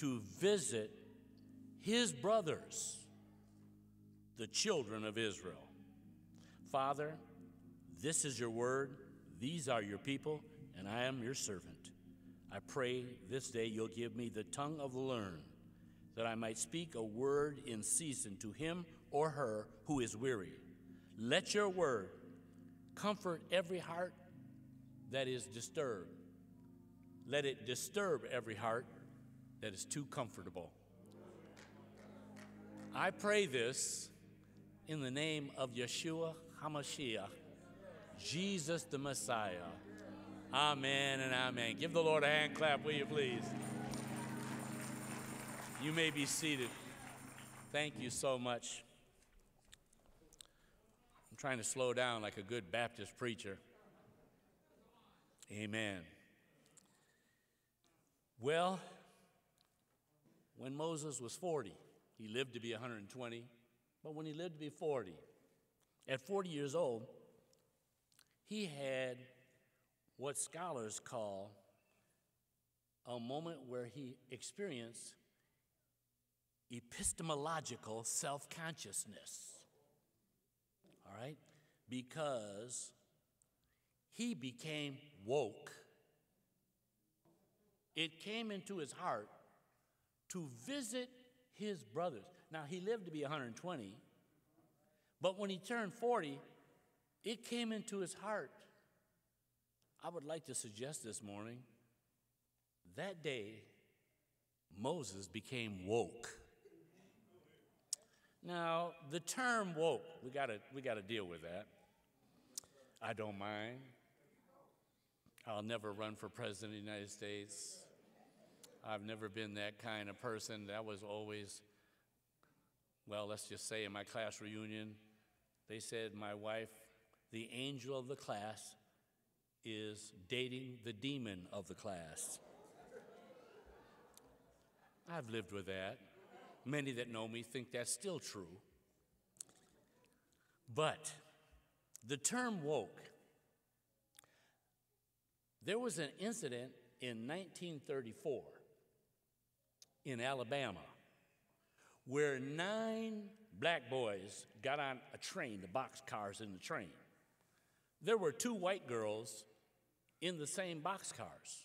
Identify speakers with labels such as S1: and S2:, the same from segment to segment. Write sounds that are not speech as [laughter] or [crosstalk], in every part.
S1: to visit his brothers, the children of Israel. Father, this is your word, these are your people, and I am your servant. I pray this day you'll give me the tongue of the learned, that I might speak a word in season to him or her who is weary. Let your word comfort every heart that is disturbed. Let it disturb every heart that is too comfortable. I pray this in the name of Yeshua HaMashiach, Jesus the Messiah. Amen and amen. Give the Lord a hand clap, will you please? You may be seated. Thank you so much. I'm trying to slow down like a good Baptist preacher. Amen. Well, when Moses was 40, he lived to be 120, but when he lived to be 40, at 40 years old, he had what scholars call a moment where he experienced epistemological self consciousness. All right? Because he became woke. It came into his heart to visit his brothers. Now, he lived to be 120, but when he turned 40, it came into his heart. I would like to suggest this morning that day, Moses became woke. Now, the term woke, we gotta, we gotta deal with that. I don't mind. I'll never run for president of the United States. I've never been that kind of person. That was always, well, let's just say in my class reunion, they said my wife, the angel of the class, is dating the demon of the class. I've lived with that. Many that know me think that's still true. But the term woke, there was an incident in 1934 in Alabama where nine black boys got on a train, the boxcars in the train. There were two white girls in the same boxcars.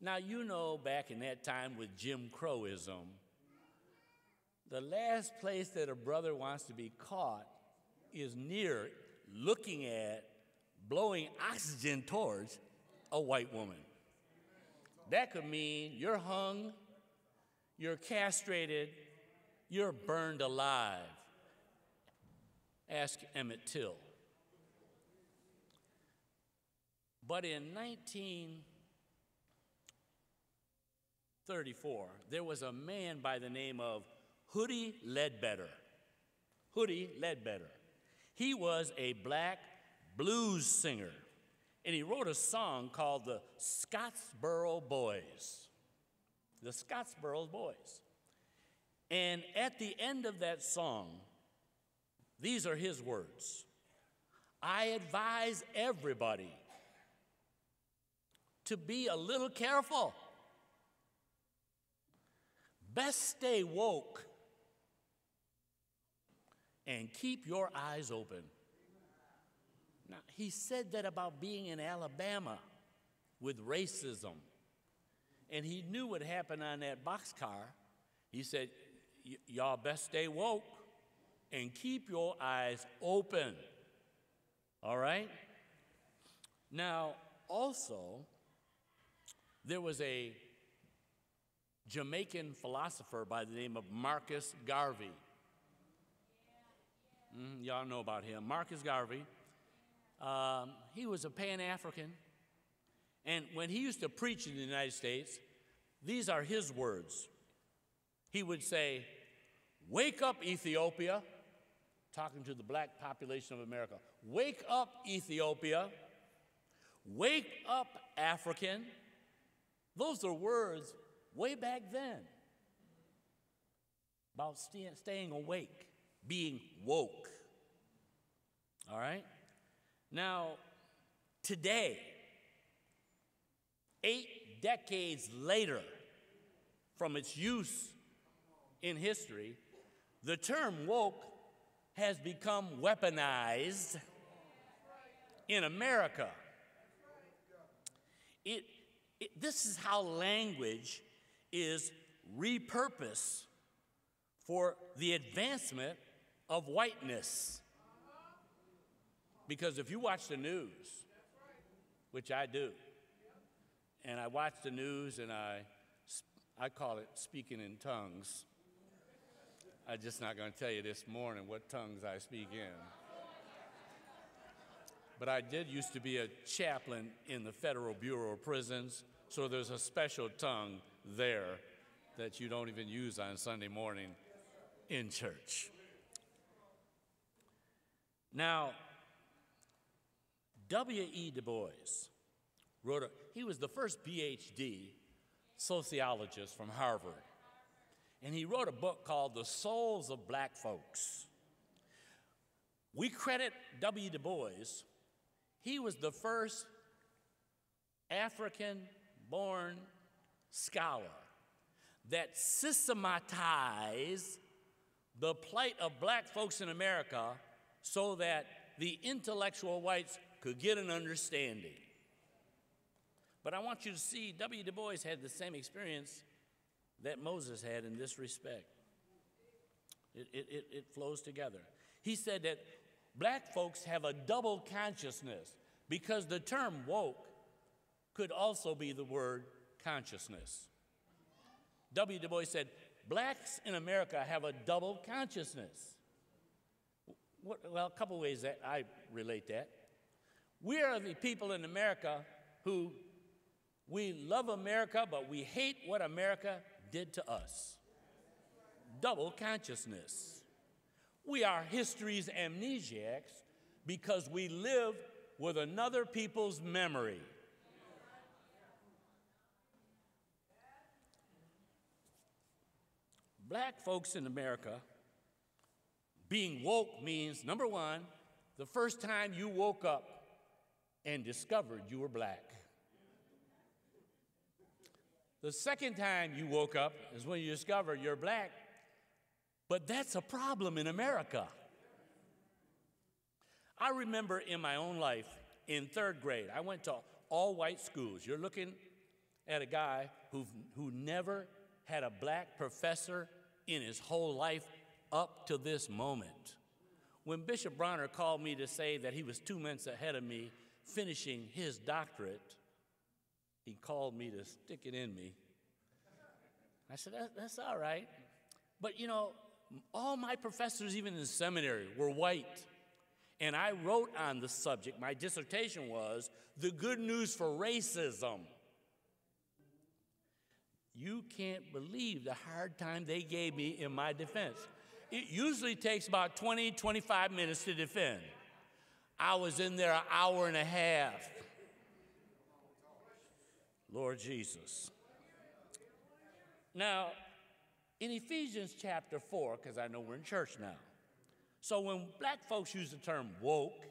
S1: Now, you know, back in that time with Jim Crowism, the last place that a brother wants to be caught is near looking at, blowing oxygen towards a white woman. That could mean you're hung, you're castrated, you're burned alive. Ask Emmett Till. But in 1934, there was a man by the name of Huddie Ledbetter. Huddie Ledbetter. He was a black blues singer, and he wrote a song called the Scottsboro Boys. The Scottsboro Boys. And at the end of that song, these are his words I advise everybody to be a little careful. Best stay woke and keep your eyes open. Now, he said that about being in Alabama with racism. And he knew what happened on that boxcar. He said, Y'all best stay woke and keep your eyes open. All right? Now, also, there was a Jamaican philosopher by the name of Marcus Garvey. Mm, y'all know about him. Marcus Garvey. Um, he was a Pan African. And when he used to preach in the United States, these are his words. He would say, Wake up, Ethiopia, talking to the black population of America. Wake up, Ethiopia. Wake up, African. Those are words way back then about staying awake, being woke. All right? Now, today, eight decades later from its use in history, the term woke has become weaponized in America. It, it, this is how language is repurposed for the advancement of whiteness. Because if you watch the news, which I do, and I watch the news and I, I call it speaking in tongues. I'm just not going to tell you this morning what tongues I speak in. But I did used to be a chaplain in the Federal Bureau of Prisons, so there's a special tongue there that you don't even use on Sunday morning in church. Now, W.E. Du Bois wrote a, he was the first PhD sociologist from Harvard. And he wrote a book called The Souls of Black Folks. We credit W. Du Bois, he was the first African born scholar that systematized the plight of black folks in America so that the intellectual whites could get an understanding. But I want you to see W. Du Bois had the same experience that Moses had in this respect. It, it, it, flows together. He said that black folks have a double consciousness because the term woke could also be the word consciousness. W. Du Bois said, Blacks in America have a double consciousness. What, well, a couple ways that I relate that. We are the people in America who we love America, but we hate what America did to us. Double consciousness. We are history's amnesiacs because we live with another people's memory. Black folks in America being woke means number one, the first time you woke up and discovered you were black. The second time you woke up is when you discover you're black. But that's a problem in America. I remember in my own life, in third grade, I went to all white schools. You're looking at a guy who who never had a black professor in his whole life up to this moment. When Bishop Bronner called me to say that he was two months ahead of me finishing his doctorate, he called me to stick it in me. I said, that, That's all right. But you know, all my professors, even in seminary, were white. And I wrote on the subject, my dissertation was The Good News for Racism. You can't believe the hard time they gave me in my defense. It usually takes about 20, 25 minutes to defend. I was in there an hour and a half. Lord Jesus. Now, in Ephesians chapter 4, because I know we're in church now, so when black folks use the term woke,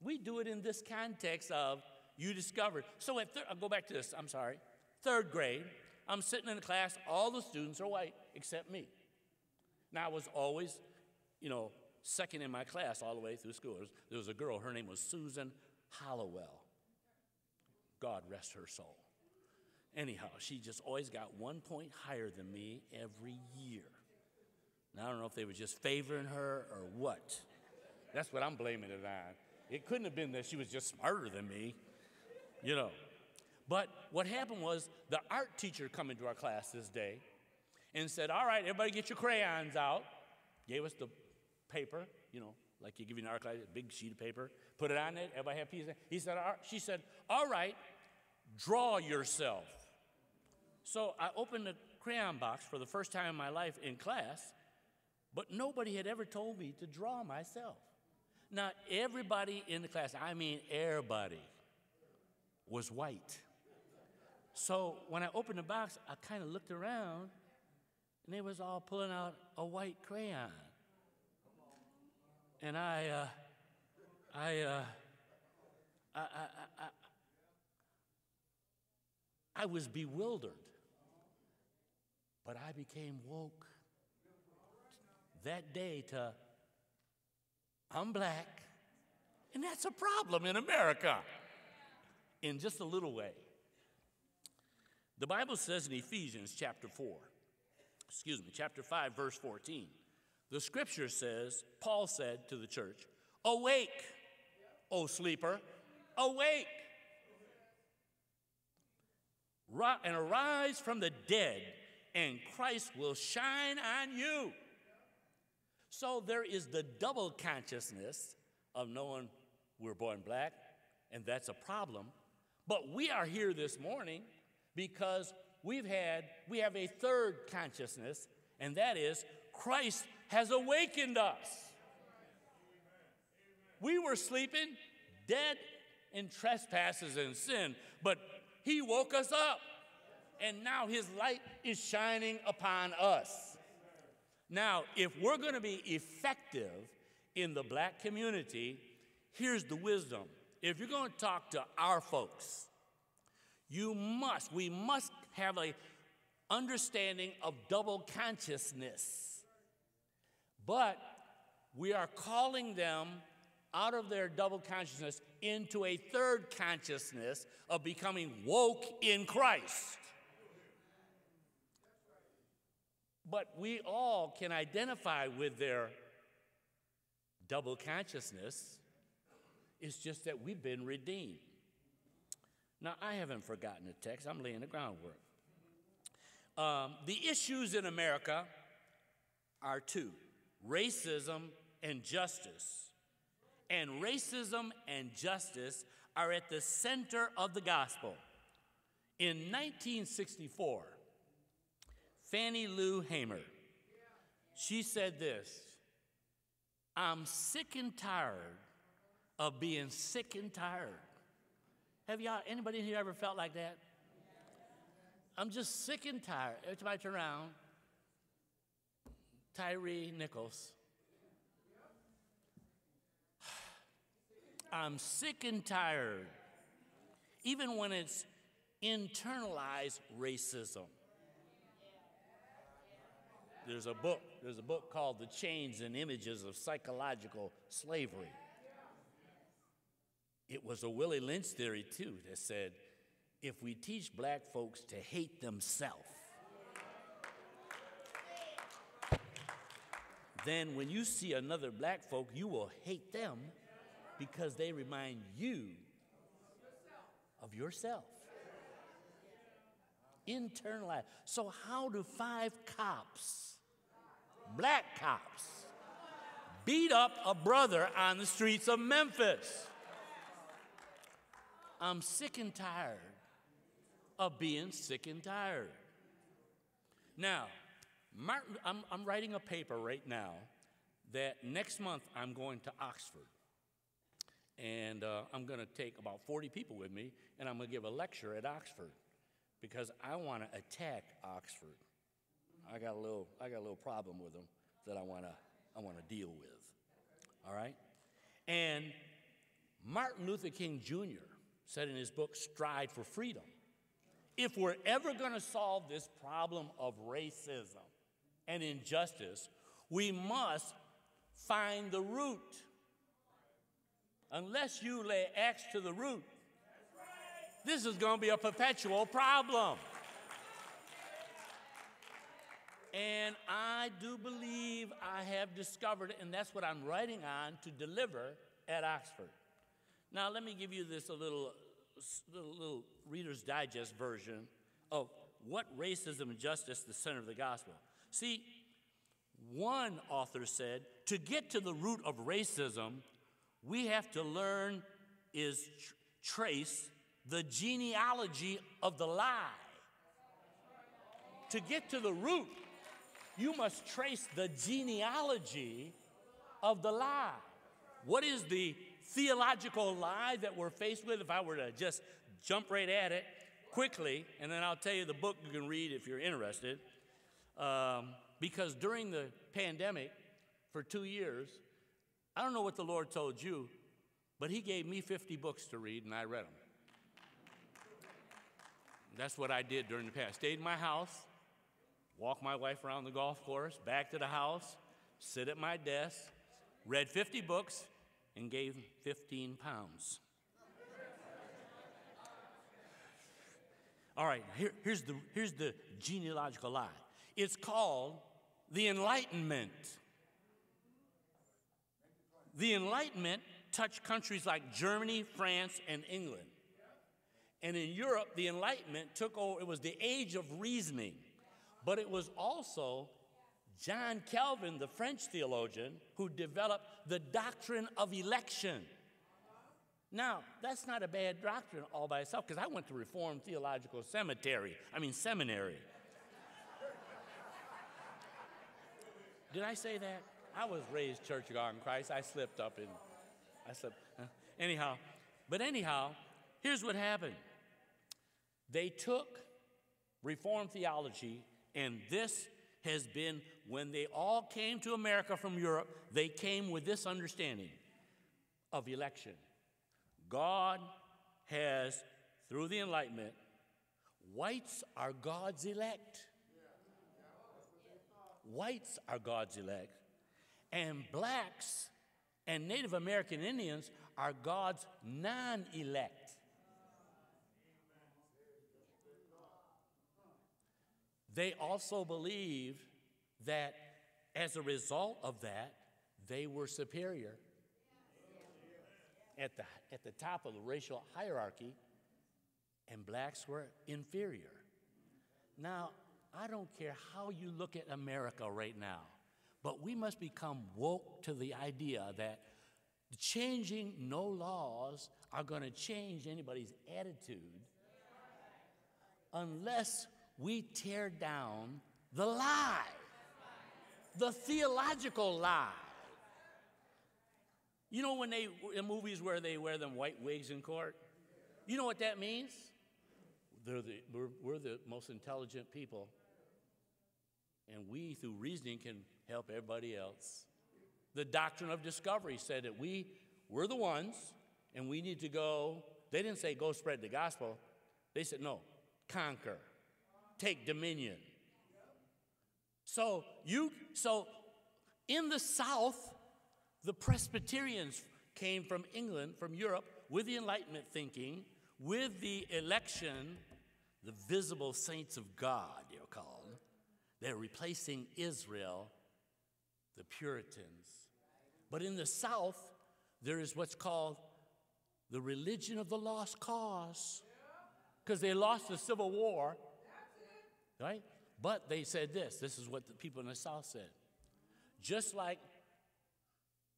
S1: we do it in this context of you discovered. So at thir- I'll go back to this, I'm sorry. Third grade, I'm sitting in a class, all the students are white except me. Now, I was always, you know, second in my class all the way through school. There was a girl, her name was Susan Hollowell. God rest her soul. Anyhow, she just always got one point higher than me every year. I don't know if they were just favoring her or what. That's what I'm blaming it on. It couldn't have been that she was just smarter than me, you know. But what happened was the art teacher come into our class this day and said, All right, everybody get your crayons out. Gave us the paper, you know, like you give you an class, a big sheet of paper, put it on it, everybody have pieces. He said, She said, All right, draw yourself. So I opened the crayon box for the first time in my life in class, but nobody had ever told me to draw myself. Now, everybody in the class, I mean everybody, was white. So when I opened the box, I kind of looked around, and they was all pulling out a white crayon. And I, uh, I, uh, I, I, I, I was bewildered. But I became woke that day to I'm black, and that's a problem in America in just a little way. The Bible says in Ephesians chapter 4, excuse me, chapter 5, verse 14, the scripture says, Paul said to the church, Awake, O sleeper, awake, and arise from the dead, and Christ will shine on you. So there is the double consciousness of knowing we're born black, and that's a problem. But we are here this morning because we've had, we have a third consciousness, and that is Christ has awakened us. We were sleeping, dead in trespasses and sin, but He woke us up, and now His light is shining upon us. Now, if we're going to be effective in the black community, here's the wisdom. If you're going to talk to our folks, you must, we must have a understanding of double consciousness. But we are calling them out of their double consciousness into a third consciousness of becoming woke in Christ. But we all can identify with their double consciousness. It's just that we've been redeemed. Now, I haven't forgotten the text, I'm laying the groundwork. Um, the issues in America are two racism and justice. And racism and justice are at the center of the gospel. In 1964, Fannie Lou Hamer. She said this I'm sick and tired of being sick and tired. Have y'all, anybody here ever felt like that? I'm just sick and tired. Every time I turn around, Tyre Nichols. [sighs] I'm sick and tired, even when it's internalized racism. There's a book, there's a book called The Chains and Images of Psychological Slavery. It was a Willie Lynch theory, too, that said if we teach black folks to hate themselves, then when you see another black folk, you will hate them because they remind you of yourself. Internalize. So, how do five cops black cops beat up a brother on the streets of Memphis. I'm sick and tired of being sick and tired. Now, Martin, I'm, I'm writing a paper right now that next month I'm going to Oxford. And uh, I'm going to take about 40 people with me, and I'm going to give a lecture at Oxford because I want to attack Oxford. I got a little, I got a little problem with them that I want to, I want to deal with. All right? And Martin Luther King Jr. said in his book, Stride for Freedom, if we're ever going to solve this problem of racism and injustice, we must find the root. Unless you lay axe to the root, this is going to be a perpetual problem. And I do believe I have discovered, and that's what I'm writing on to deliver at Oxford. Now, let me give you this a little, little, little Reader's Digest version of what racism and justice the center of the gospel. See, one author said to get to the root of racism, we have to learn is tr- trace the genealogy of the lie. To get to the root, you must trace the genealogy of the lie. What is the theological lie that we're faced with? If I were to just jump right at it quickly, and then I'll tell you the book you can read if you're interested. Um, because during the pandemic, for two years, I don't know what the Lord told you, but He gave me 50 books to read, and I read them. That's what I did during the past. Stayed in my house, walked my wife around the golf course, back to the house, sit at my desk, read 50 books, and gave 15 pounds. All right, here, here's, the, here's the genealogical lie it's called the Enlightenment. The Enlightenment touched countries like Germany, France, and England. And in Europe, the Enlightenment took over, it was the age of reasoning, but it was also John Calvin, the French theologian, who developed the doctrine of election. Now, that's not a bad doctrine all by itself, because I went to Reformed Theological Cemetery, I mean, seminary. Did I say that? I was raised Church of God in Christ. I slipped up in, I slipped. Anyhow, but anyhow, here's what happened. They took Reformed theology, and this has been when they all came to America from Europe, they came with this understanding of election. God has, through the Enlightenment, whites are God's elect. Whites are God's elect. And blacks and Native American Indians are God's non elect. They also believed that as a result of that, they were superior at the, at the top of the racial hierarchy, and blacks were inferior. Now, I don't care how you look at America right now, but we must become woke to the idea that changing no laws are going to change anybody's attitude unless we tear down the lie, the theological lie. You know when they in movies where they wear them white wigs in court? You know what that means? They're the, we're, we're the most intelligent people, and we, through reasoning, can help everybody else. The doctrine of discovery said that we we're the ones, and we need to go. They didn't say go spread the gospel. They said no, conquer, take dominion. So you so in the South, the Presbyterians came from England, from Europe, with the Enlightenment thinking, with the election, the visible saints of God, they're replacing Israel, the Puritans. But in the South, there is what's called the religion of the lost cause. Because they lost the Civil War, right? But they said this this is what the people in the South said. Just like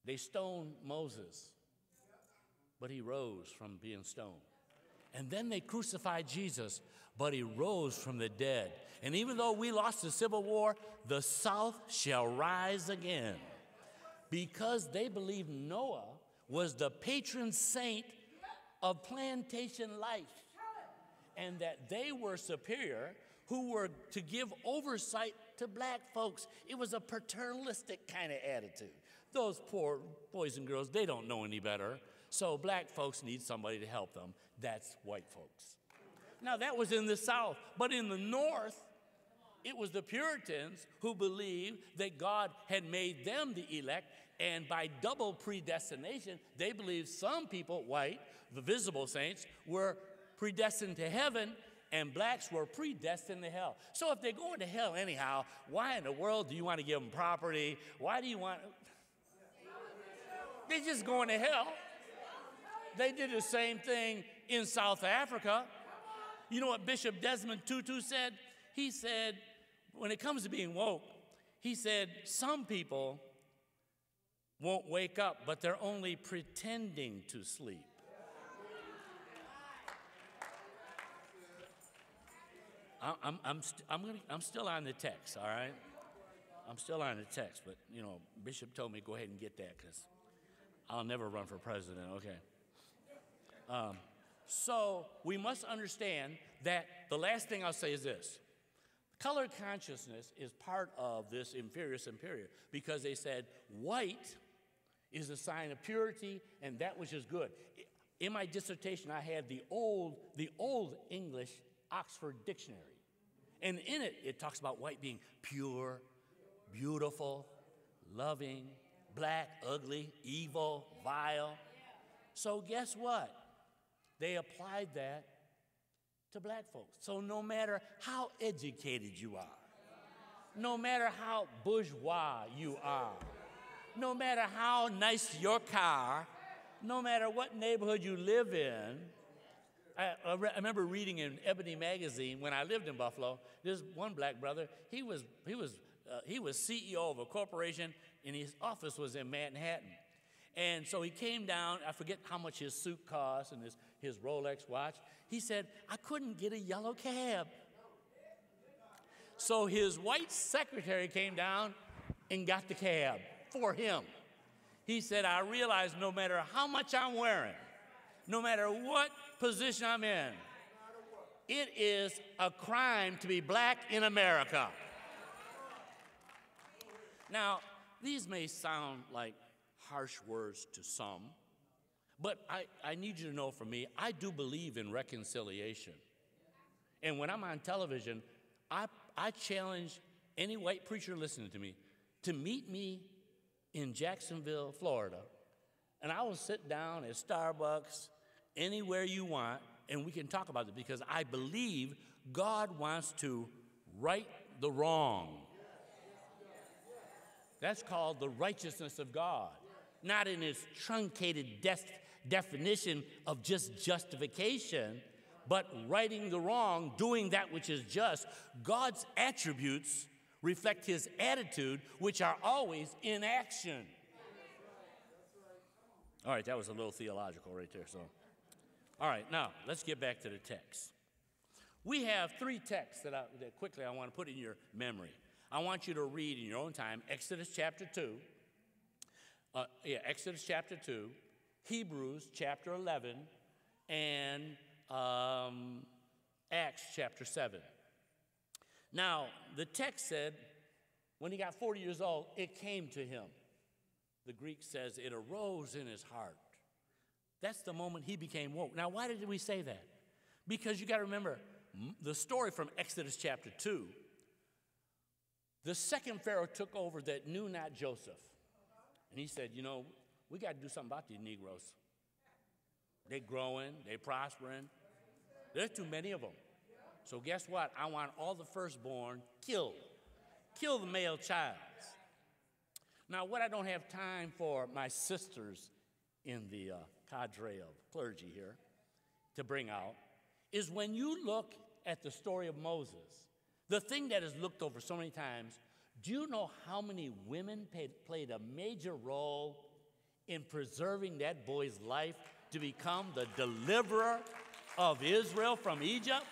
S1: they stoned Moses, but he rose from being stoned. And then they crucified Jesus, but he rose from the dead. And even though we lost the Civil War, the South shall rise again. Because they believed Noah was the patron saint of plantation life, and that they were superior who were to give oversight to black folks. It was a paternalistic kind of attitude. Those poor boys and girls, they don't know any better. So black folks need somebody to help them. That's white folks. Now, that was in the South, but in the North, it was the Puritans who believed that God had made them the elect, and by double predestination, they believed some people, white, the visible saints, were predestined to heaven and blacks were predestined to hell. So if they're going to hell anyhow, why in the world do you want to give them property? Why do you want. They're just going to hell. They did the same thing in South Africa. You know what Bishop Desmond Tutu said? He said, when it comes to being woke, he said, some people won't wake up, but they're only pretending to sleep. I'm, I'm, st- I'm, gonna, I'm still on the text, all right? I'm still on the text, but, you know, Bishop told me go ahead and get that because I'll never run for president, okay? Um, so we must understand that the last thing I'll say is this. Color consciousness is part of this inferior superior because they said white is a sign of purity and that which is good. In my dissertation, I had the old, the old English Oxford Dictionary. And in it, it talks about white being pure, beautiful, loving, black, ugly, evil, vile. So, guess what? They applied that to black folks. So, no matter how educated you are, no matter how bourgeois you are, no matter how nice your car, no matter what neighborhood you live in, I, I, re- I, remember reading in Ebony magazine when I lived in Buffalo. There's one black brother. He was he was uh, he was CEO of a corporation, and his office was in Manhattan. And so he came down. I forget how much his suit cost and his his Rolex watch. He said I couldn't get a yellow cab. So his white secretary came down and got the cab for him. He said, I realize no matter how much I'm wearing, no matter what position I'm in, it is a crime to be black in America. Now, these may sound like harsh words to some, but I, I need you to know from me, I do believe in reconciliation. And when I'm on television, I, I challenge any white preacher listening to me to meet me in Jacksonville, Florida, and I will sit down at Starbucks, anywhere you want, and we can talk about it because I believe God wants to right the wrong. That's called the righteousness of God, not in its truncated definition of just justification, but righting the wrong, doing that which is just. God's attributes reflect his attitude, which are always in action. All right, that was a little theological right there. So, all right, now let's get back to the text. We have three texts that, I, that quickly I want to put in your memory. I want you to read in your own time Exodus chapter 2. Uh, yeah, Exodus chapter 2, Hebrews chapter 11, and um, Acts chapter 7. Now, the text said, when he got 40 years old, it came to him. The Greek says it arose in his heart. That's the moment he became woke. Now, why did we say that? Because you got to remember the story from Exodus chapter 2. The second Pharaoh took over that knew not Joseph. And he said, You know, we got to do something about these Negroes. They're growing, they're prospering. There's too many of them. So guess what? I want all the firstborn killed. Kill the male child. Now, what I don't have time for my sisters in the uh, cadre of clergy here to bring out is when you look at the story of Moses, the thing that is looked over so many times, do you know how many women paid, played a major role in preserving that boy's life to become the deliverer of Israel from Egypt?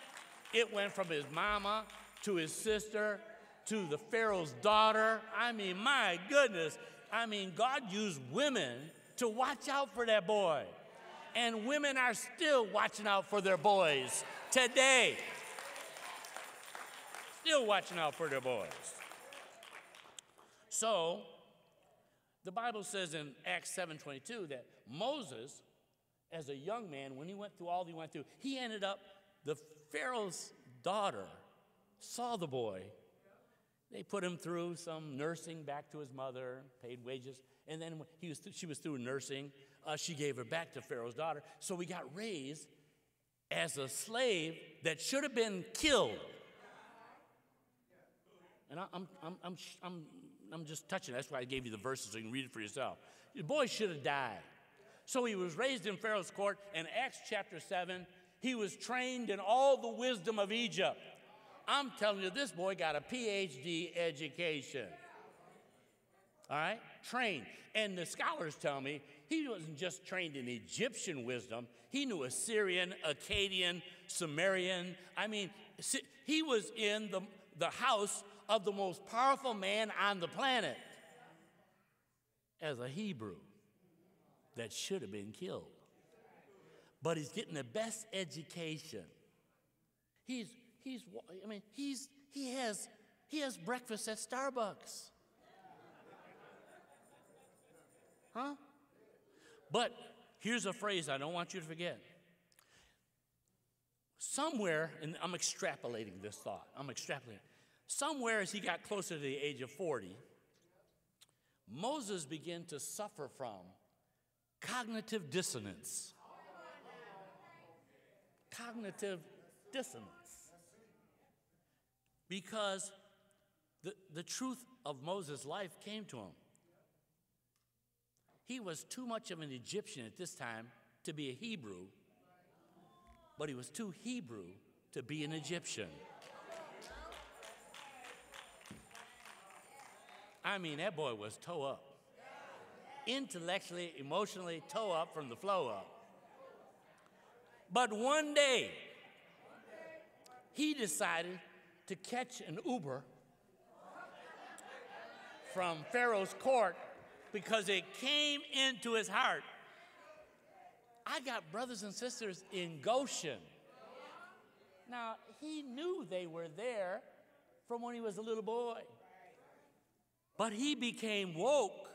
S1: It went from his mama to his sister to the Pharaoh's daughter. I mean, my goodness. I mean, God used women to watch out for that boy. And women are still watching out for their boys today. Still watching out for their boys. So, the Bible says in Acts 7:22 that Moses as a young man when he went through all he went through, he ended up the Pharaoh's daughter saw the boy. They put him through some nursing back to his mother, paid wages, and then he was th- she was through nursing. Uh, she gave her back to Pharaoh's daughter. So he got raised as a slave that should have been killed. And I, I'm, I'm, I'm, I'm, I'm just touching. That's why I gave you the verses so you can read it for yourself. The boy should have died. So he was raised in Pharaoh's court. In Acts chapter 7, he was trained in all the wisdom of Egypt. I'm telling you, this boy got a PhD education. All right? Trained. And the scholars tell me he wasn't just trained in Egyptian wisdom, he knew Assyrian, Akkadian, Sumerian. I mean, he was in the, the house of the most powerful man on the planet as a Hebrew that should have been killed but he's getting the best education. He's, he's, I mean, he's, he has, he has breakfast at Starbucks. Huh? But here's a phrase I don't want you to forget. somewhere, and I'm extrapolating this thought, I'm extrapolating. Somewhere as he got closer to the age of 40, Moses began to suffer from cognitive dissonance. Cognitive dissonance. Because the, the truth of Moses' life came to him. He was too much of an Egyptian at this time to be a Hebrew, but he was too Hebrew to be an Egyptian. I mean, that boy was toe up. Intellectually, emotionally, toe up from the flow up. But one day, he decided to catch an Uber from Pharaoh's court because it came into his heart. I got brothers and sisters in Goshen. Now, he knew they were there from when he was a little boy. But he became woke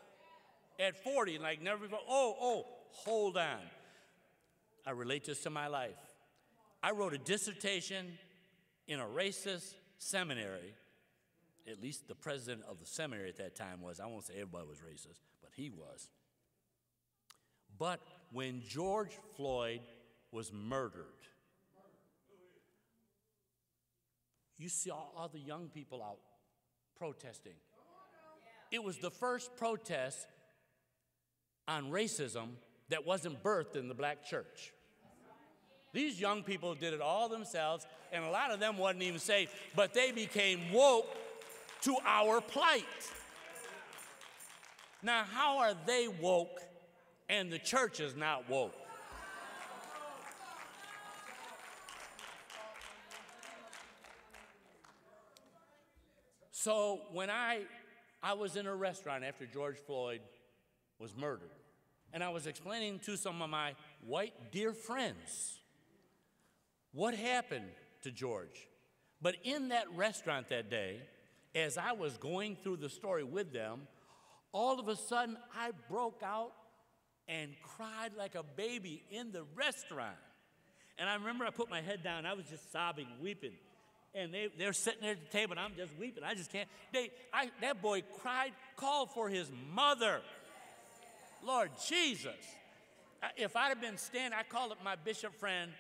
S1: at 40, like never before. Oh, oh, hold on. I relate this to my life. I wrote a dissertation in a racist seminary. At least the president of the seminary at that time was. I won't say everybody was racist, but he was. But when George Floyd was murdered, you saw all the young people out protesting. It was the first protest on racism that wasn't birthed in the black church. These young people did it all themselves, and a lot of them wasn't even saved, but they became woke to our plight. Now, how are they woke and the church is not woke? So when I I was in a restaurant after George Floyd was murdered, and I was explaining to some of my white dear friends what happened to George. But in that restaurant that day, as I was going through the story with them, all of a sudden I broke out and cried like a baby in the restaurant. And I remember I put my head down, I was just sobbing, weeping and they, they're sitting there at the table, and I'm just weeping. I just can't. They, I, that boy cried, called for his mother. Lord Jesus. If I'd have been standing, I called up my bishop friend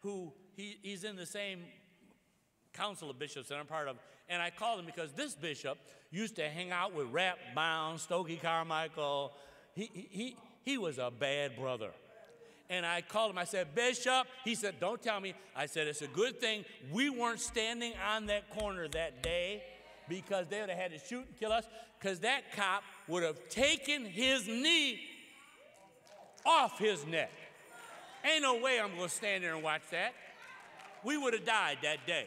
S1: who he, he's in the same council of bishops that I'm part of, and I called him because this bishop used to hang out with Rap Brown, Stokely Carmichael. He, he, he was a bad brother and I called him. I said, Bishop. He said, Don't tell me. I said, It's a good thing we weren't standing on that corner that day because they would have had to shoot and kill us because that cop would have taken his knee off his neck. Ain't no way I'm going to stand there and watch that. We would have died that day.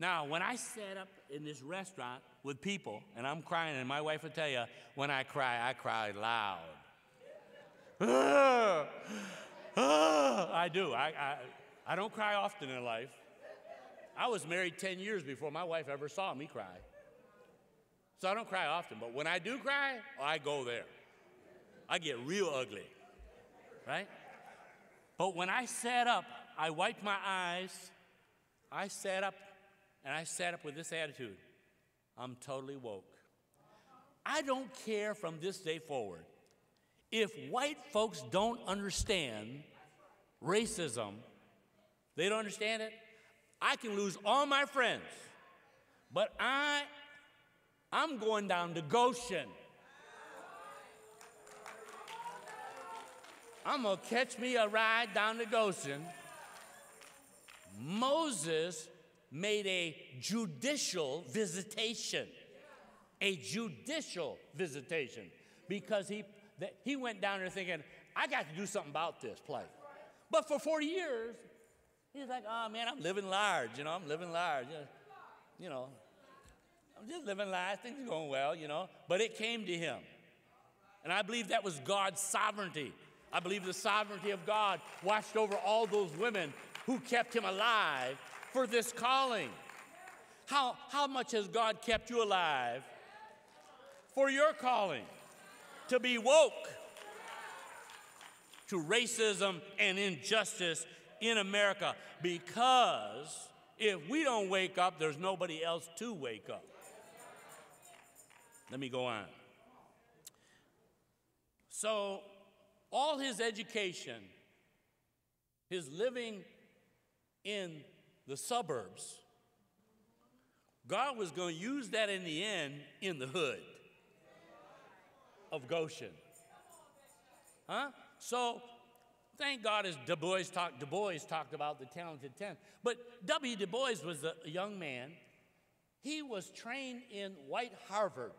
S1: Now, when I sat up in this restaurant with people and I'm crying, and my wife will tell you, when I cry, I cry loud. Ah. Ah. I do. I, I, I don't cry often in life. I was married 10 years before my wife ever saw me cry. So I don't cry often, but when I do cry, I go there. I get real ugly, right? But when I sat up, I wiped my eyes, I sat up, and I sat up with this attitude I'm totally woke. I don't care from this day forward if white folks don't understand racism, they don't understand it, I can lose all my friends. But I I'm going down to Goshen. I'm going to catch me a ride down to Goshen. Moses made a judicial visitation. A judicial visitation because he that he went down there thinking, I got to do something about this place. But for 40 years, he's like, oh man, I'm living large, you know, I'm living large. You know, I'm just living large, things are going well, you know. But it came to him. And I believe that was God's sovereignty. I believe the sovereignty of God watched over all those women who kept him alive for this calling. How, how much has God kept you alive for your calling? To be woke. to racism and injustice in America because if we don't wake up, there's nobody else to wake up. Let me go on. So, all his education, his living in the suburbs, God was going to use that in the end in the hood of Goshen. Huh? So thank God as Du Bois talked, Du Bois talked about the talented ten. But W. Du Bois was a young man. He was trained in white Harvard.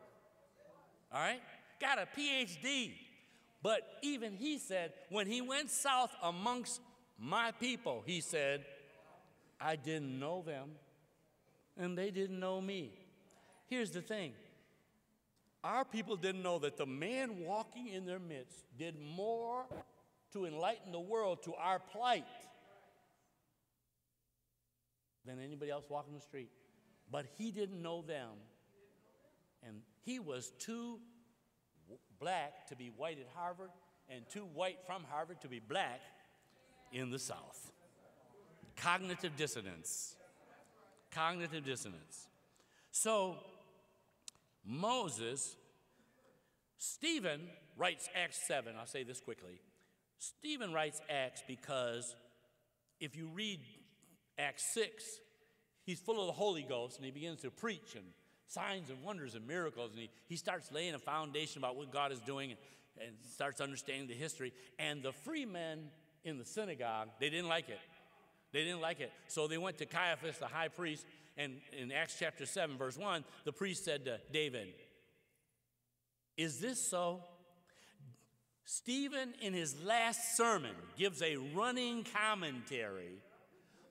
S1: All right? Got a PhD. But even he said, when he went south amongst my people, he said, I didn't know them and they didn't know me. Here's the thing our people didn't know that the man walking in their midst did more to enlighten the world to our plight than anybody else walking the street. But he didn't know them. And he was too black to be white at Harvard and too white from Harvard to be black in the South. Cognitive dissonance. Cognitive dissonance. So, Moses, Stephen writes Acts 7. I'll say this quickly. Stephen writes Acts because if you read Acts 6, he's full of the Holy Ghost and he begins to preach and signs and wonders and miracles. And he, he starts laying a foundation about what God is doing and, and starts understanding the history. And the free men in the synagogue, they didn't like it. They didn't like it. So they went to Caiaphas, the high priest, and in Acts chapter 7, verse 1, the priest said to David, Is this so? Stephen, in his last sermon, gives a running commentary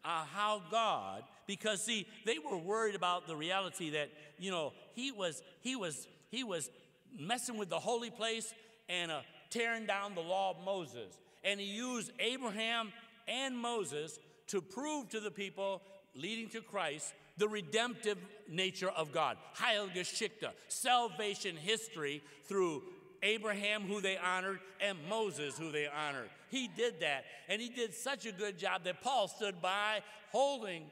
S1: on how God, because see, they were worried about the reality that, you know, he was, he was, he was messing with the holy place and uh, tearing down the law of Moses. And he used Abraham and Moses to prove to the people leading to Christ the redemptive nature of God. Heilsgeschichte, salvation history through Abraham, who they honored, and Moses, who they honored. He did that. And he did such a good job that Paul stood by holding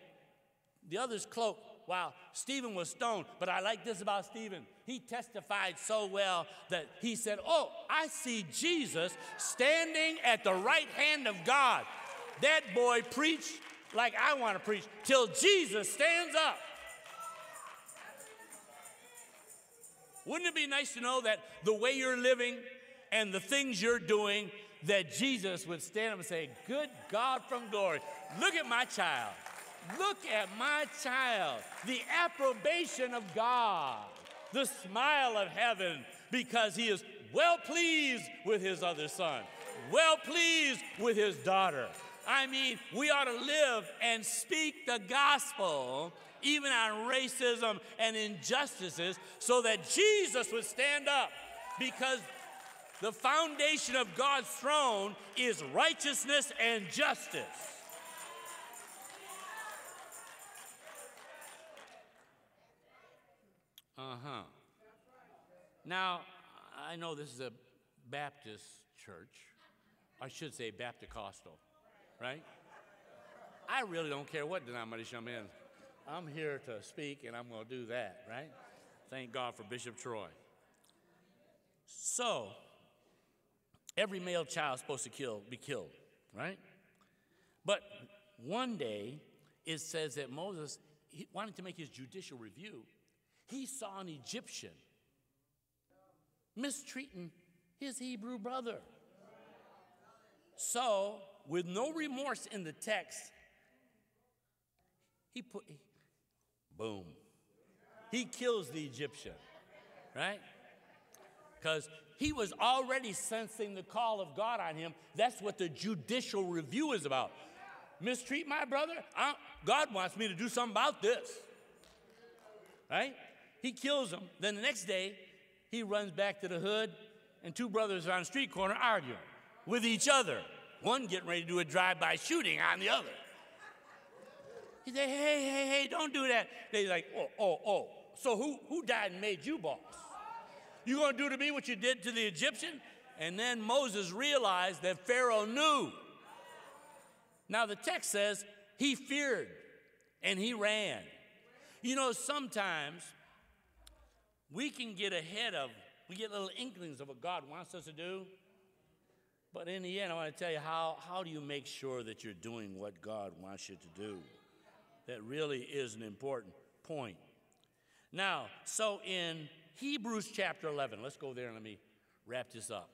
S1: the other's cloak while Stephen was stoned. But I like this about Stephen. He testified so well that he said, Oh, I see Jesus standing at the right hand of God. That boy preached like I want to preach till Jesus stands up. Wouldn't it be nice to know that the way you're living and the things you're doing, that Jesus would stand up and say, Good God from glory, look at my child. Look at my child. The approbation of God, the smile of heaven, because he is well pleased with his other son, well pleased with his daughter. I mean, we ought to live and speak the gospel even on racism and injustices so that Jesus would stand up because the foundation of God's throne is righteousness and justice. Uh huh. Now, I know this is a Baptist church. I should say Baptist Costal right? I really don't care what denomination I'm in. I'm here to speak and I'm going to do that, right? Thank God for Bishop Troy. So, every male child is supposed to kill, be killed, right? But one day, it says that Moses he wanted to make his judicial review. He saw an Egyptian mistreating his Hebrew brother. So with no remorse in the text, he put, boom, he kills the Egyptian, right? Because he was already sensing the call of God on him. That's what the judicial review is about. Mistreat my brother? I, God wants me to do something about this. Right? He kills him. Then the next day, he runs back to the hood, and two brothers are on a street corner arguing with each other. One getting ready to do a drive-by shooting on the other. He said, hey, hey, hey, don't do that. They're like, oh, oh, oh. So who, who died and made you boss? You gonna do to me what you did to the Egyptian? And then Moses realized that Pharaoh knew. Now, the text says he feared and he ran. You know, sometimes we can get ahead of, we get little inklings of what God wants us to do. But in the end, I want to tell you how, how do you make sure that you're doing what God wants you to do? That really is an important point. Now, so in Hebrews chapter 11, let's go there and let me wrap this up.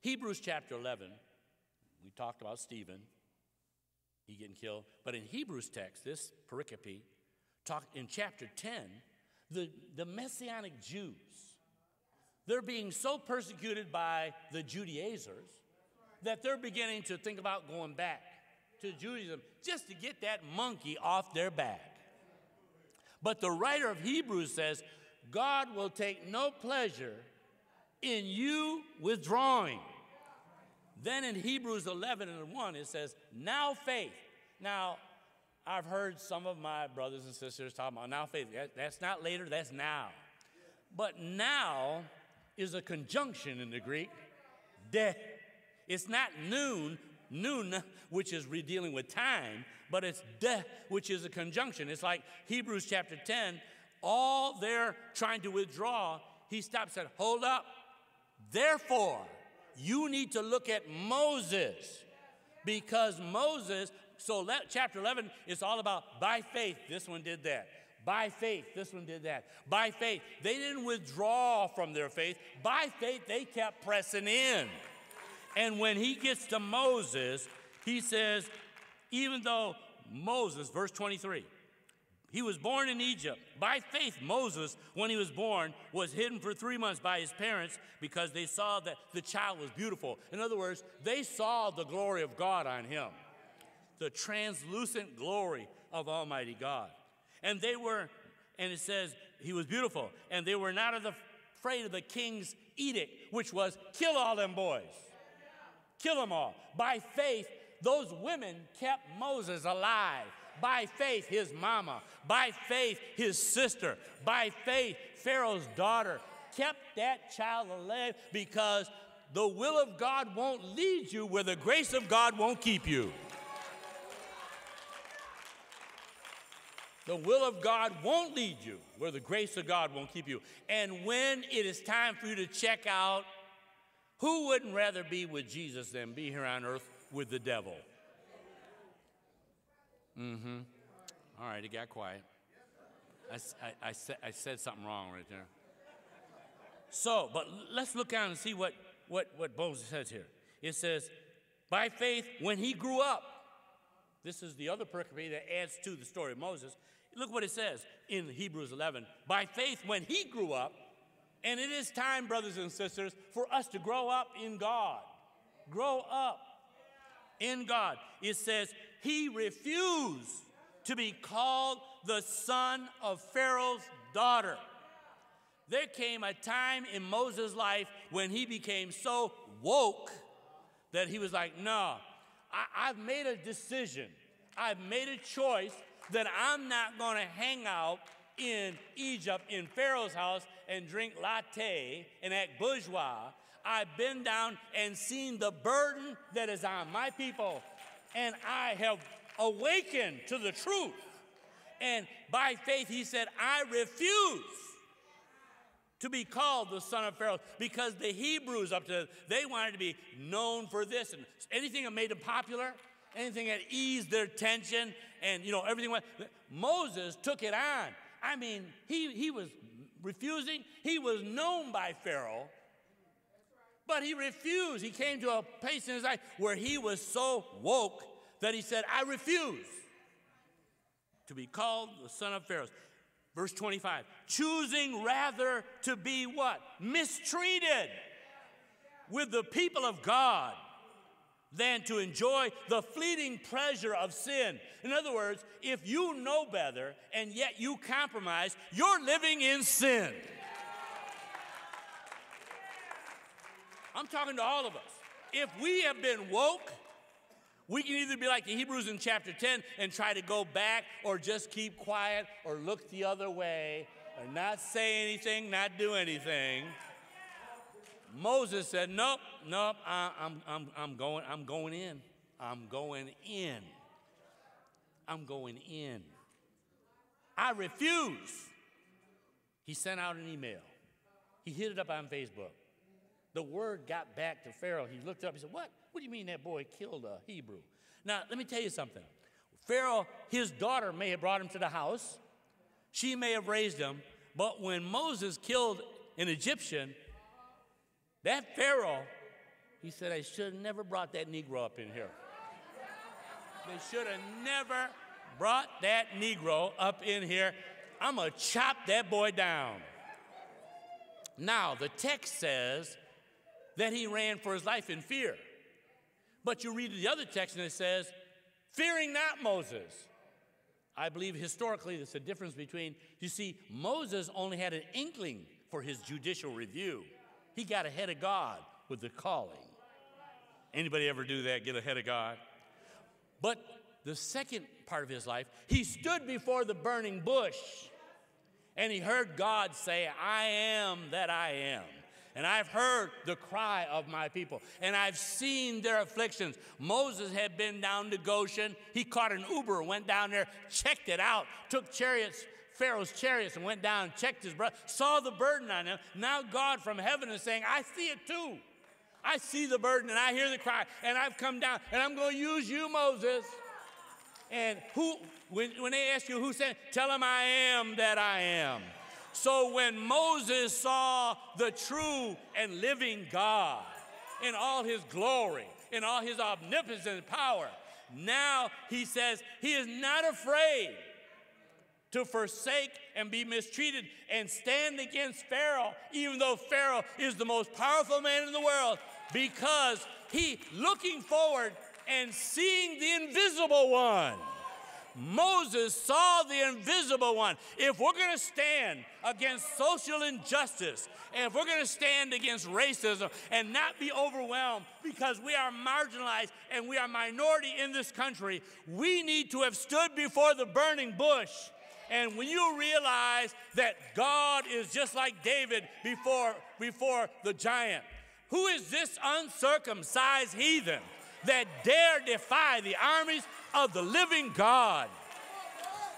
S1: Hebrews chapter 11, we talked about Stephen, he getting killed. But in Hebrews text, this pericope, talk in chapter 10, the, the Messianic Jews, they're being so persecuted by the Judaizers that they're beginning to think about going back to Judaism just to get that monkey off their back. But the writer of Hebrews says, God will take no pleasure in you withdrawing. Then in Hebrews 11 and 1, it says, Now faith. Now, I've heard some of my brothers and sisters talk about now faith. That's not later, that's now. But now is a conjunction in the Greek. De. It's not noon, noon, which is dealing with time, but it's de, which is a conjunction. It's like Hebrews chapter 10, all they're trying to withdraw, he stops and said, Hold up. Therefore, you need to look at Moses because Moses, so chapter 11 is all about by faith, this one did that. By faith, this one did that. By faith, they didn't withdraw from their faith. By faith, they kept pressing in. And when he gets to Moses, he says, even though Moses, verse 23, he was born in Egypt. By faith, Moses, when he was born, was hidden for three months by his parents because they saw that the child was beautiful. In other words, they saw the glory of God on him, the translucent glory of Almighty God. And they were, and it says, he was beautiful. And they were not afraid of the king's edict, which was kill all them boys. Kill them all. By faith, those women kept Moses alive. By faith, his mama. By faith, his sister. By faith, Pharaoh's daughter kept that child alive because the will of God won't lead you where the grace of God won't keep you. The will of God won't lead you where the grace of God won't keep you. And when it is time for you to check out, who wouldn't rather be with Jesus than be here on earth with the devil? Mm hmm. All right, it got quiet. I, I, I, said, I said something wrong right there. So, but let's look down and see what, what, what Moses says here. It says, by faith, when he grew up, this is the other pericope that adds to the story of Moses. Look what it says in Hebrews 11. By faith, when he grew up, and it is time, brothers and sisters, for us to grow up in God. Grow up in God. It says, He refused to be called the son of Pharaoh's daughter. There came a time in Moses' life when he became so woke that he was like, No, I, have made a decision. I've made a choice that I'm not going to hang out in Egypt in Pharaoh's house and drink latte and act bourgeois. I've been down and seen the burden that is on my people, and I have awakened to the truth. And by faith, he said, I refuse to be called the son of Pharaoh because the Hebrews up to they wanted to be known for this and anything that made them popular, anything that eased their tension, and you know everything went. Moses took it on. I mean, he he was refusing. He was known by Pharaoh, but he refused. He came to a place in his life where he was so woke that he said, I refuse to be called the son of Pharaoh. Verse 25, choosing rather to be what? Mistreated with the people of God than to enjoy the fleeting pleasure of sin. In other words, if you know better and yet you compromise, you're living in sin. I'm talking to all of us. If we have been woke, we can either be like the Hebrews in chapter 10 and try to go back or just keep quiet or look the other way or not say anything, not do anything. Moses said, Nope, nope, I, I'm, I'm, I'm, going, I'm going in. I'm going in. I'm going in. I refuse. He sent out an email. He hit it up on Facebook. The word got back to Pharaoh. He looked up. He said, What? What do you mean that boy killed a Hebrew? Now, let me tell you something. Pharaoh, his daughter may have brought him to the house. She may have raised him. But when Moses killed an Egyptian, that Pharaoh, he said, I should have never brought that Negro up in here. They should have never brought that Negro up in here. I'm going to chop that boy down. Now, the text says that he ran for his life in fear. But you read the other text and it says, fearing not Moses. I believe historically there's a difference between, you see, Moses only had an inkling for his judicial review. He got ahead of God with the calling. Anybody ever do that, get ahead of God? But the second part of his life, he stood before the burning bush and he heard God say, I am that I am. And I've heard the cry of my people, and I've seen their afflictions. Moses had been down to Goshen. He caught an Uber, went down there, checked it out, took chariots Pharaoh's chariots and went down, and checked his brother, saw the burden on him. Now God from heaven is saying, I see it too. I see the burden and I hear the cry, and I've come down, and I'm going to use you, Moses. And who, when, when they ask you who said, tell them I am that I am. So when Moses saw the true and living God in all his glory, in all his omnipotent power, now he says he is not afraid to forsake and be mistreated and stand against Pharaoh, even though Pharaoh is the most powerful man in the world, because he looking forward and seeing the invisible one. Moses saw the invisible one. If we're going to stand against social injustice, and if we're going to stand against racism and not be overwhelmed because we are marginalized and we are minority in this country, we need to have stood before the burning bush and when you realize that God is just like David before, before the giant, who is this uncircumcised heathen that dare defy the armies of the living God?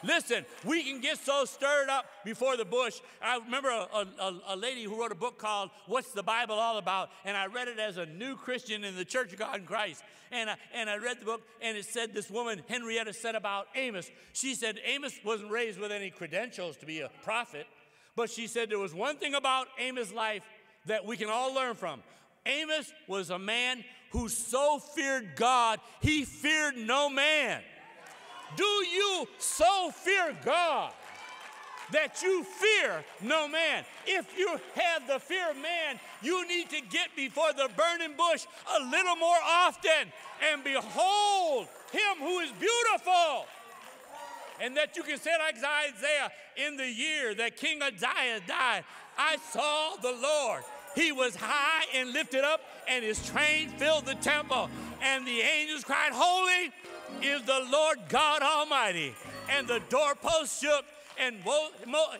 S1: Listen, we can get so stirred up before the bush. I remember a, a, a, lady who wrote a book called What's the Bible All About? And I read it as a new Christian in the Church of God in Christ. And I, and I read the book, and it said this woman, Henrietta, said about Amos. She said Amos wasn't raised with any credentials to be a prophet, but she said there was one thing about Amos' life that we can all learn from. Amos was a man who so feared God, he feared no man. Do you so fear God that you fear no man? If you have the fear of man, you need to get before the burning bush a little more often and behold him who is beautiful. And that you can say, like Isaiah, in the year that King Uzziah died, I saw the Lord. He was high and lifted up, and his train filled the temple. And the angels cried, Holy, is the Lord God Almighty. And the doorpost shook, and, woe,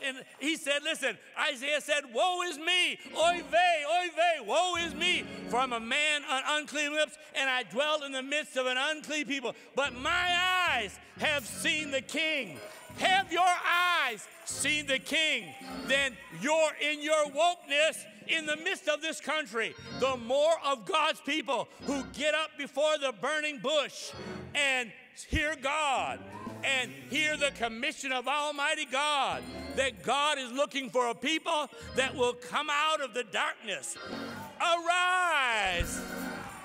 S1: and he said, Listen, Isaiah said, Woe is me, oy vey, oy vey, woe is me, for I'm a man on unclean lips, and I dwell in the midst of an unclean people. But my eyes have seen the King. Have your eyes seen the King? Then you're in your wokeness in the midst of this country, the more of God's people who get up before the burning bush and hear God and hear the commission of Almighty God that God is looking for a people that will come out of the darkness. Arise,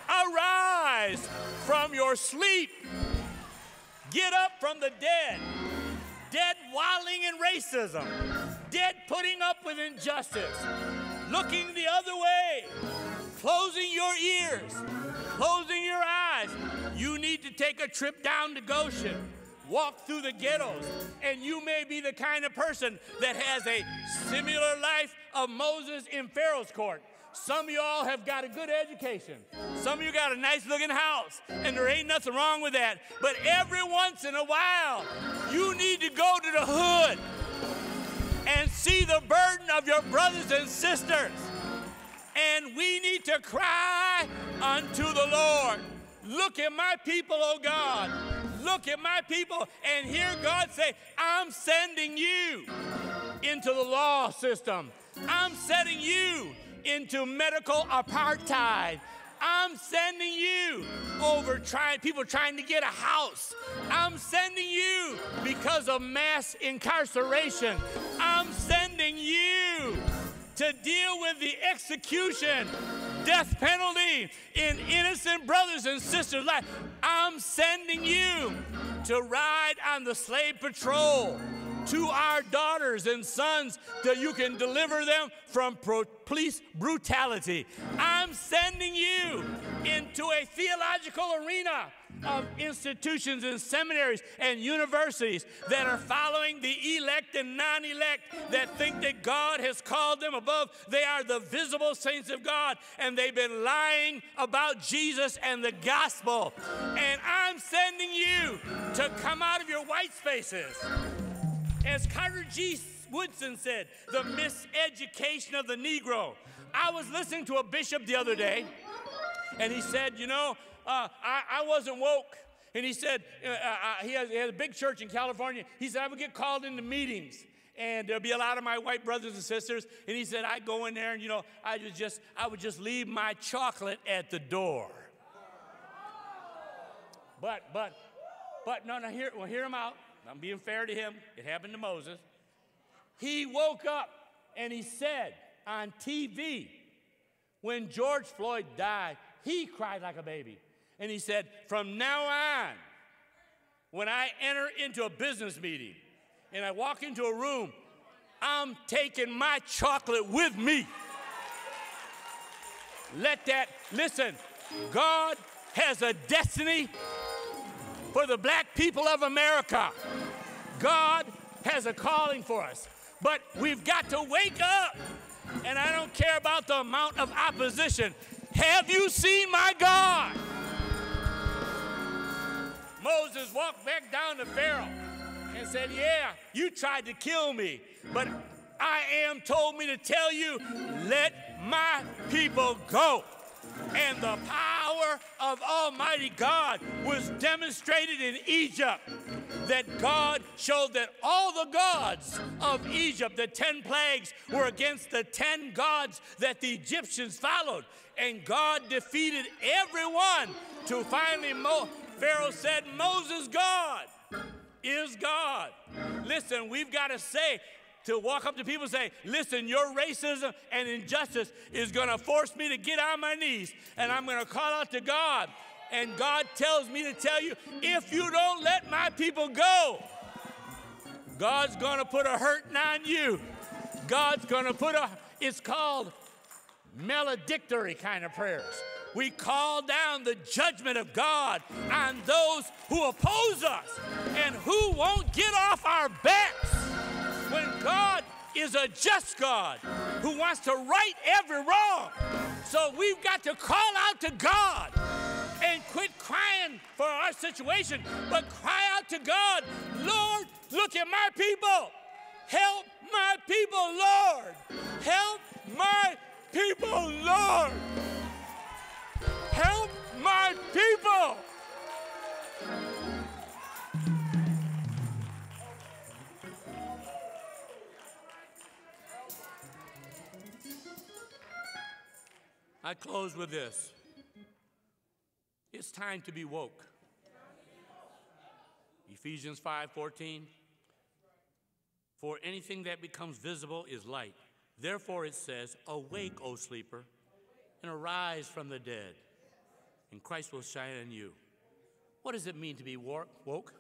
S1: arise from your sleep, get up from the dead, dead wallowing in racism, dead putting up with injustice looking the other way, closing your ears, closing your eyes. You need to take a trip down to Goshen, walk through the ghettos, and you may be the kind of person that has a similar life of Moses in Pharaoh's court. Some of y'all have got a good education. Some of you got a nice looking house, and there ain't nothing wrong with that. But every once in a while, you need to go to the hood and see the burden of your brothers and sisters and we need to cry unto the Lord. Look at my people, oh God. Look at my people and hear God say, I'm sending you into the law system. I'm sending you into medical apartheid. I'm sending you over trying people trying to get a house. I'm sending you because of mass incarceration. I'm sending you to deal with the execution, death penalty in innocent brothers and sisters' life. I'm sending you to ride on the slave patrol to our daughters and sons that you can deliver them from police brutality. I'm sending you into a theological arena of institutions and seminaries and universities that are following the elect and non elect that think that God has called them above. They are the visible saints of God, and they've been lying about Jesus and the gospel. And I'm sending you to come out of your white spaces as Carter G. Woodson said, the miseducation of the Negro. I was listening to a bishop the other day, and he said, You know, uh, I, I, wasn't woke. And he said, uh, uh, uh, he, has, he has a big church in California. He said, I would get called into meetings and there'll be a lot of my white brothers and sisters. And he said, I'd go in there and, you know, I would just, I would just leave my chocolate at the door. But, but, but, no, no, hear, well, hear him out. I'm being fair to him. It happened to Moses. He woke up and he said on TV, when George Floyd died, he cried like a baby. And he said, From now on, when I enter into a business meeting and I walk into a room, I'm taking my chocolate with me. Let that, listen, God has a destiny for the black people of America. God has a calling for us, but we've got to wake up. And I don't care about the amount of opposition. Have you seen my God? Moses walked back down to Pharaoh and said, Yeah, you tried to kill me, but I am told me to tell you, let my people go. And the power of Almighty God was demonstrated in Egypt. That God showed that all the gods of Egypt, the 10 plagues, were against the 10 gods that the Egyptians followed. And God defeated everyone to finally, Mo- Pharaoh said, Moses, God is God. Listen, we've got to say, to walk up to people and say, listen, your racism and injustice is going to force me to get on my knees and I'm going to call out to God. And God tells me to tell you, if you don't let my people go, God's going to put a hurting on you. God's going to put a, it's called maledictory kind of prayers. We call down the judgment of God on those who oppose us and who won't get off our backs when God is a just God who wants to right every wrong. So we've got to call out to God and quit crying for our situation, but cry out to God, Lord, look at my people. Help my people, Lord. Help my people, Lord. Help my people. I close with this. It's time to be woke. Ephesians 5:14 For anything that becomes visible is light. Therefore it says, "Awake, O sleeper, and arise from the dead, and Christ will shine on you." What does it mean to be woke?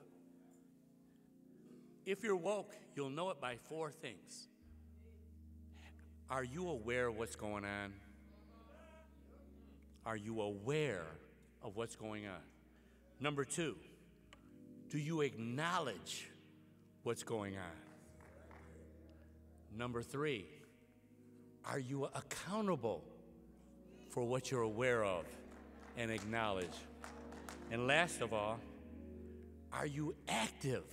S1: If you're woke, you'll know it by four things. Are you aware of what's going on? Are you aware of what's going on? Number two, do you acknowledge what's going on? Number three, are you accountable for what you're aware of and acknowledge? And last of all, are you active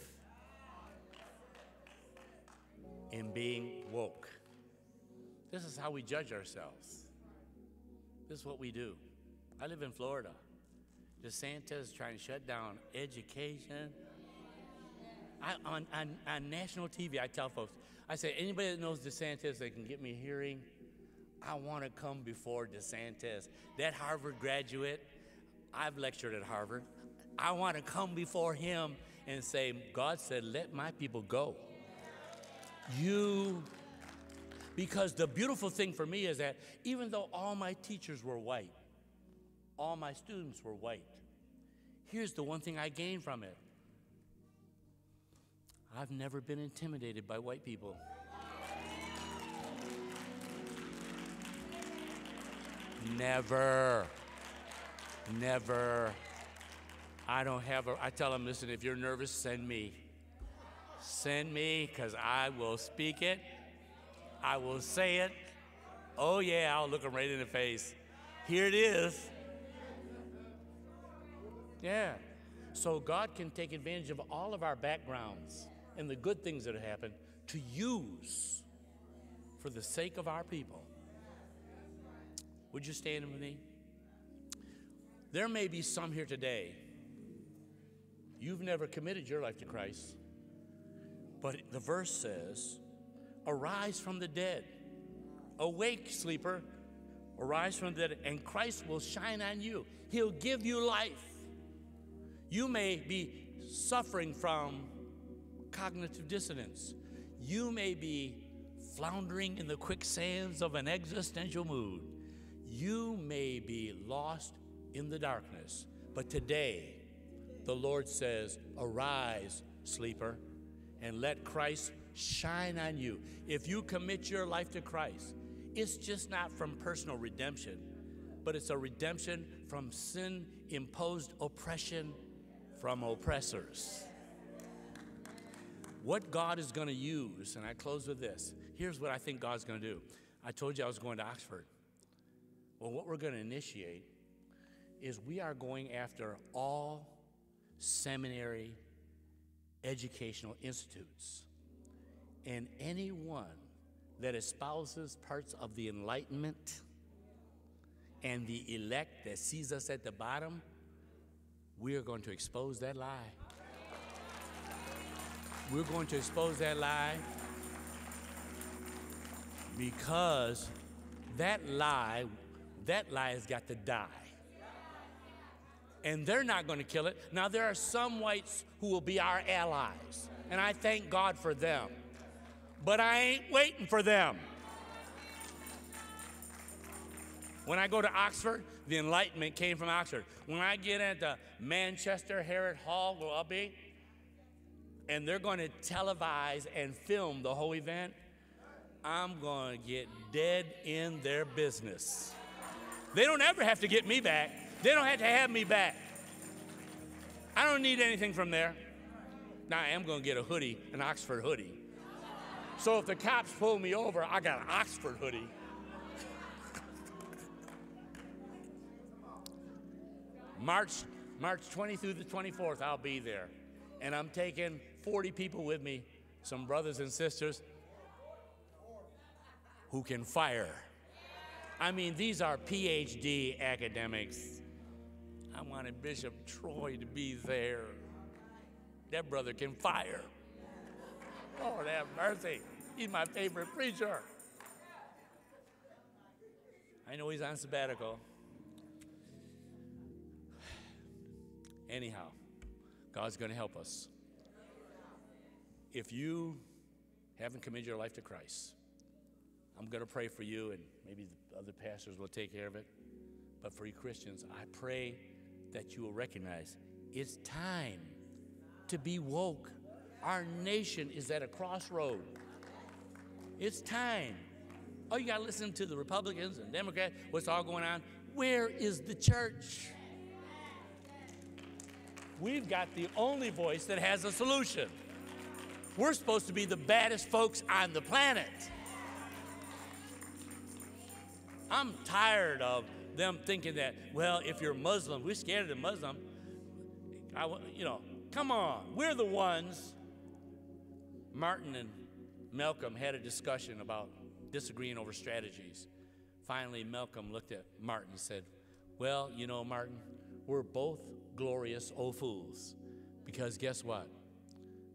S1: in being woke? This is how we judge ourselves. This is what we do. I live in Florida. DeSantis is trying to shut down education. I, on, on, on national TV, I tell folks, I say, anybody that knows DeSantis that can get me hearing, I want to come before DeSantis. That Harvard graduate, I've lectured at Harvard. I want to come before him and say, God said, let my people go. You, because the beautiful thing for me is that even though all my teachers were white, all my students were white, here's the one thing I gained from it I've never been intimidated by white people. Never. Never. I don't have a, I tell them, listen, if you're nervous, send me. Send me, because I will speak it. I will say it. Oh, yeah, I'll look him right in the face. Here it is. Yeah. So God can take advantage of all of our backgrounds and the good things that have happened to use for the sake of our people. Would you stand with me? There may be some here today. You've never committed your life to Christ. But the verse says, Arise from the dead. Awake, sleeper. Arise from the dead, and Christ will shine on you. He'll give you life. You may be suffering from cognitive dissonance. You may be floundering in the quicksands of an existential mood. You may be lost in the darkness. But today, the Lord says, Arise, sleeper, and let Christ shine on you. If you commit your life to Christ, it's just not from personal redemption, but it's a redemption from sin imposed oppression from oppressors what God is going to use, and I close with this. Here's what I think God's going to do. I told you I was going to Oxford. Well, what we're going to initiate is we are going after all seminary educational institutes and anyone that espouses parts of the Enlightenment and the elect that sees us at the bottom, we are going to expose that lie. We're going to expose that lie because that lie, that lie has got to die. And they're not going to kill it. Now, there are some whites who will be our allies, and I thank God for them. But I ain't waiting for them. When I go to Oxford, the Enlightenment came from Oxford. When I get into Manchester, Harriet Hall, where I'll be and they're going to televise and film the whole event, I'm going to get dead in their business. They don't ever have to get me back. They don't have to have me back. I don't need anything from there. Now, I am going to get a hoodie, an Oxford hoodie. So if the cops pull me over, I got an Oxford hoodie. March, March 20 through the 24th, I'll be there. And I'm taking 40 people with me, some brothers and sisters who can fire. I mean, these are PhD academics. I wanted Bishop Troy to be there. That brother can fire. Lord have mercy. He's my favorite preacher. I know he's on sabbatical. Anyhow, God's going to help us if you haven't committed your life to Christ, I'm going to pray for you, and maybe the other pastors will take care of it. But for you Christians, I pray that you will recognize it's time to be woke. Our nation is at a crossroad. It's time. Oh, you got to listen to the Republicans and Democrats, what's all going on. Where is the church? We've got the only voice that has a solution. We're supposed to be the baddest folks on the planet. I'm tired of them thinking that, well, if you're Muslim, we're scared of the Muslim. I, you know, come on. We're the ones. Martin and Malcolm had a discussion about disagreeing over strategies. finally, Malcolm looked at Martin and said, Well, you know, Martin, we're both glorious old fools. Because guess what?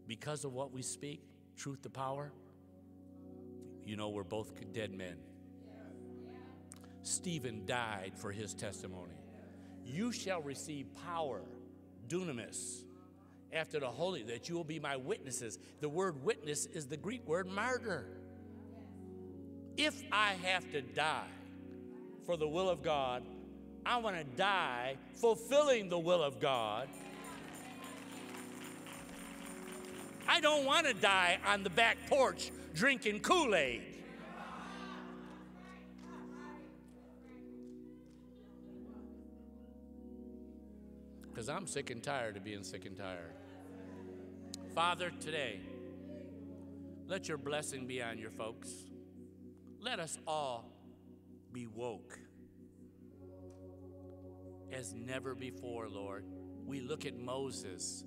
S1: Because of what we speak, truth to power, you know, we're both dead men. Stephen died for his testimony. You shall receive power, dunamis, after the Holy, that you will be my witnesses. The word witness is the Greek word martyr. If I have to die for the will of God, I want to die fulfilling the will of God. I don't want to die on the back porch drinking Kool Aid. Because I'm sick and tired of being sick and tired. Father, today, let your blessing be on your folks. Let us all be woke as never before, Lord. We look at Moses,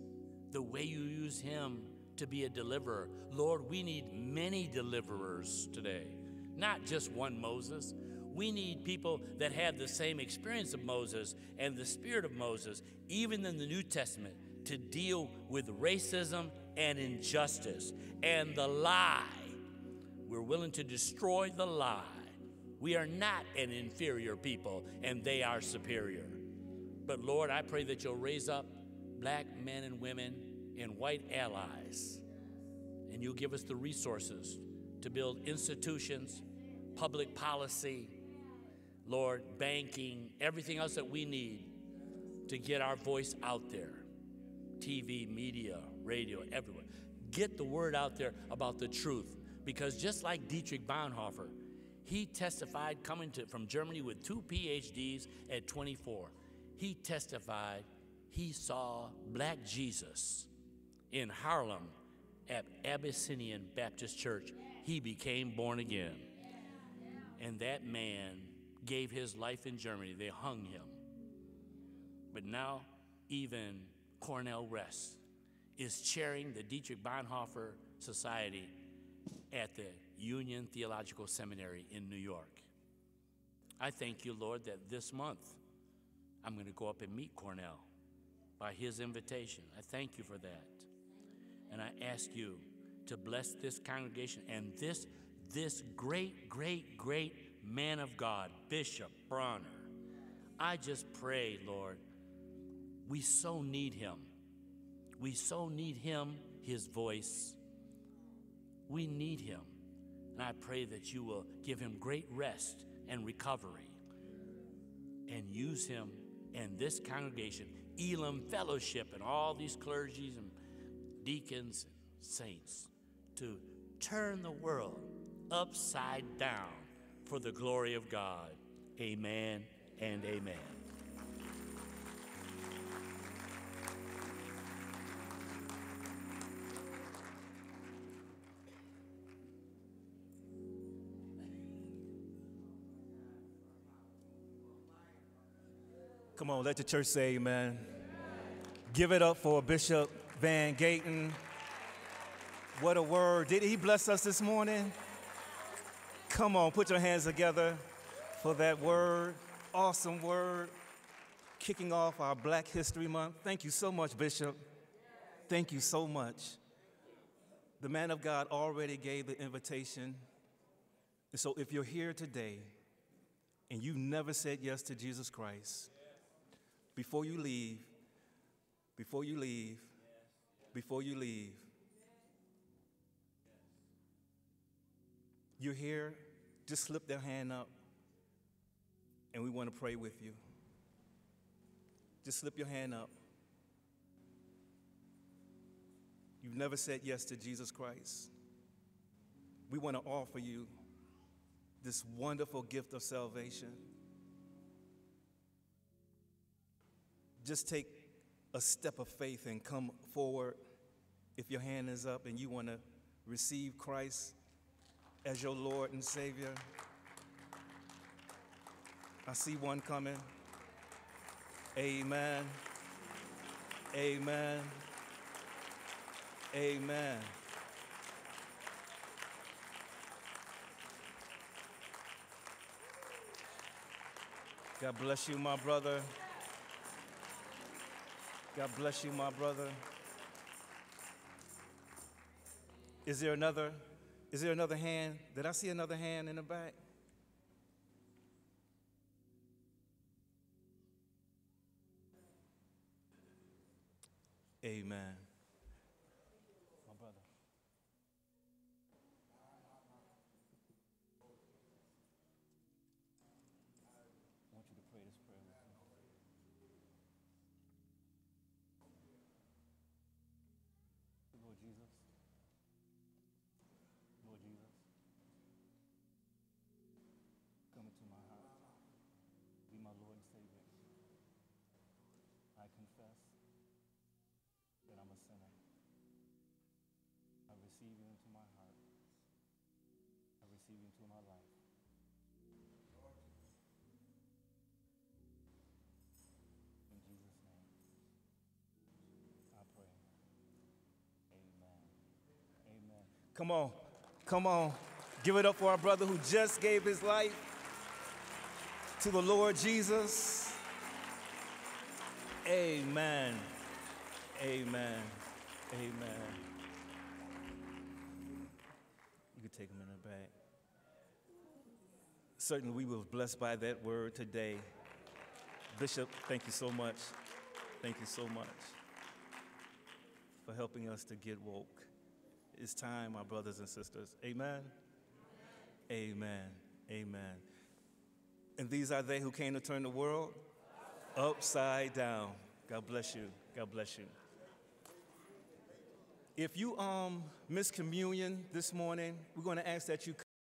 S1: the way you use him to be a deliverer. Lord, we need many deliverers today, not just one Moses. We need people that have the same experience of Moses and the spirit of Moses, even in the New Testament, to deal with racism and injustice and the lie. We're willing to destroy the lie. We are not an inferior people, and they are superior. But Lord, I pray that you'll raise up black men and women and white allies, and you'll give us the resources to build institutions, public policy, Lord, banking, everything else that we need to get our voice out there TV, media, radio, everywhere. Get the word out there about the truth. Because just like Dietrich Bonhoeffer, he testified coming to, from Germany with two PhDs at 24. He testified he saw black Jesus in Harlem at Abyssinian Baptist Church. He became born again. And that man gave his life in Germany. They hung him. But now, even Cornel West is chairing the Dietrich Bonhoeffer Society at the Union Theological Seminary in New York. I thank you, Lord, that this month I'm going to go up and meet Cornel by his invitation. I thank you for that. And I ask you to bless this congregation and this this great, great, great man of God, Bishop Bronner. I just pray, Lord, we so need him. We so need him, his voice. We need him. And I pray that you will give him great rest and recovery and use him and this congregation, Elam Fellowship, and all these clergies and deacons and saints to turn the world upside down for the glory of God. Amen and amen.
S2: Come on, let the church say amen. Give it up for Bishop Van Gayton. What a word. Did he bless us this morning? Come on, put your hands together for that word. Awesome word. Kicking off our Black History Month. Thank you so much, Bishop. Thank you so much. The man of God already gave the invitation. So if you're here today and you've never said yes to Jesus Christ, before you leave, before you leave, before you leave, you're here, just slip their hand up and we want to pray with you. Just slip your hand up. You've never said yes to Jesus Christ. We want to offer you this wonderful gift of salvation. Just take a step of faith and come forward if your hand is up and you want to receive Christ as your Lord and Savior. I see one coming. Amen. Amen. Amen. God bless you, my brother. God bless you, my brother. Is there another? Is there another hand? Did I see another hand in the back? Receive you into my heart. I receive you into my life. In Jesus' name, I pray. Amen. Amen. Come on. Come on. Give it up for our brother who just gave his life to the Lord Jesus. Amen. Amen. Amen. You can take them in the back. Certainly, we were blessed by that word today. Bishop, thank you so much. Thank you so much for helping us to get woke. It's time, my brothers and sisters. Amen. Amen. Amen. And these are they who came to turn the world upside down. God bless you. God bless you. If you um miss communion this morning, we're going to ask that you